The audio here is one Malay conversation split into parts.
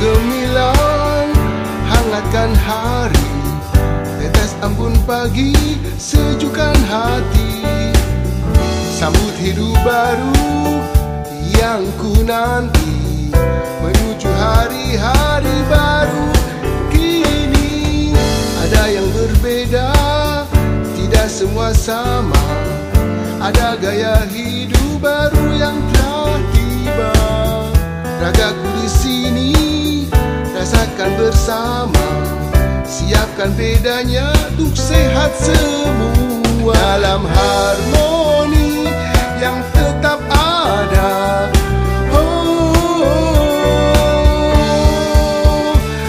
gemilang Hangatkan hari. Tetes embun pagi Sejukkan hati. Sambut hidup baru Yang ku nanti. Menuju hari-hari baru Kini. Ada yang berbeda Tidak semua sama. Ada gaya hidup baru yang telah tiba. Ragaku di sini rasakan bersama. Siapkan bedanya untuk sehat semua. Dalam harmoni yang tetap ada. Oh,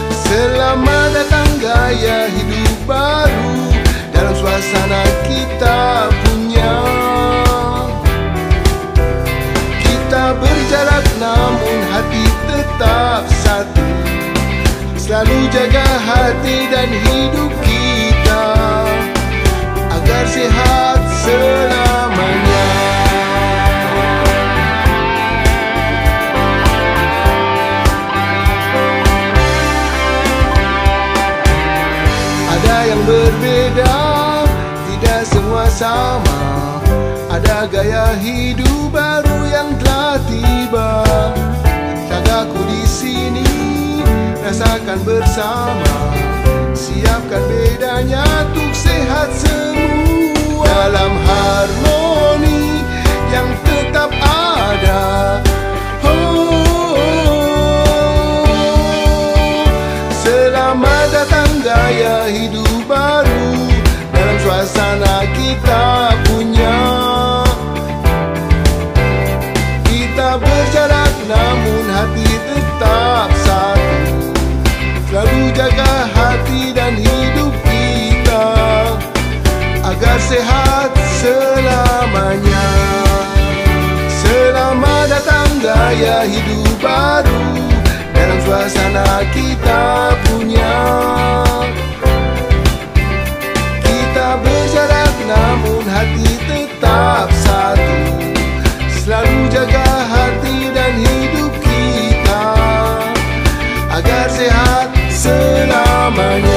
Selamat datang gaya hidup baru Dalam suasana kita punya. Kita berjarak namun hati tetap satu Selalu jaga hati dan hidup kita Agar sehat selamanya. Ada yang berbeda, tidak semua sama. Ada gaya hidup baru yang telah tiba. Jagaku di sini rasakan bersama. Siapkan bedanya untuk sehat semua Agar sehat selamanya. Selamat datang gaya hidup baru Dalam suasana kita punya. Kita berjarak namun hati tetap satu. Selalu jaga hati dan hidup kita Agar sehat selamanya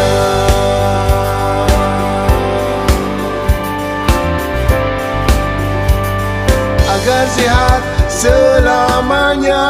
bersihat selamanya.